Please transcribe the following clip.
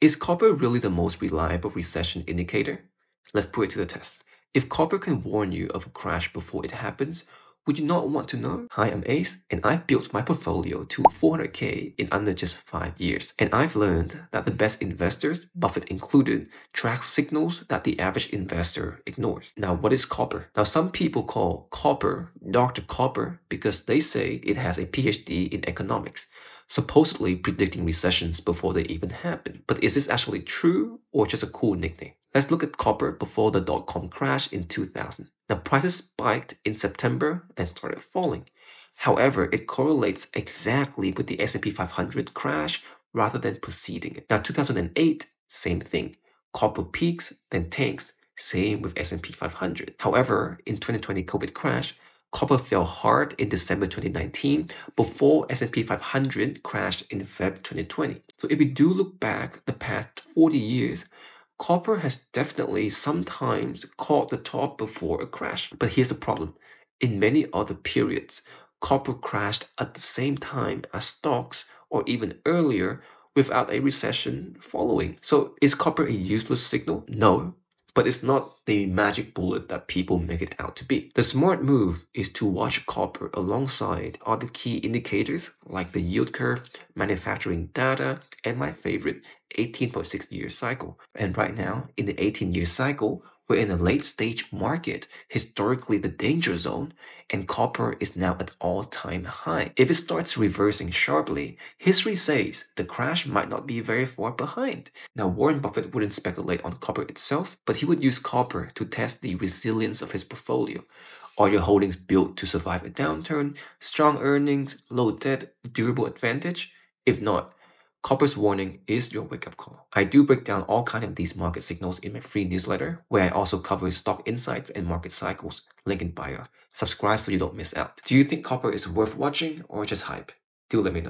Is copper really the most reliable recession indicator? Let's put it to the test. If copper can warn you of a crash before it happens, would you not want to know? Hi, I'm Ace, and I've built my portfolio to 400k in under just 5 years. And I've learned that the best investors, Buffett included, track signals that the average investor ignores. Now, what is copper? Now, some people call copper Dr. Copper because they say it has a PhD in economics supposedly predicting recessions before they even happen. But is this actually true or just a cool nickname? Let's look at copper before the dot-com crash in 2000. Now prices spiked in September, then started falling. However, it correlates exactly with the S&P 500 crash rather than preceding it. Now 2008, same thing. Copper peaks, then tanks, same with S&P 500. However, in 2020 COVID crash, Copper fell hard in December 2019 before S&P 500 crashed in Feb 2020. So if we do look back the past 40 years, copper has definitely sometimes caught the top before a crash. But here's the problem. In many other periods, copper crashed at the same time as stocks or even earlier without a recession following. So is copper a useless signal? No, but it's not the magic bullet that people make it out to be. The smart move is to watch copper alongside other key indicators like the yield curve, manufacturing data, and my favorite 18.6 year cycle. And right now, in the 18 year cycle, we're in a late stage market, historically the danger zone, and copper is now at all time high. If it starts reversing sharply, history says the crash might not be very far behind. Now, Warren Buffett wouldn't speculate on copper itself, but he would use copper to test the resilience of his portfolio. Are your holdings built to survive a downturn, strong earnings, low debt, durable advantage? If not, Copper's warning is your wake-up call. I do break down all kind of these market signals in my free newsletter, where I also cover stock insights and market cycles. Link in bio. Subscribe so you don't miss out. Do you think copper is worth watching or just hype? Do let me know.